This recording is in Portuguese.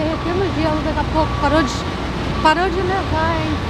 derretendo gelo daqui a pouco. Parou de, parou de nevar, hein?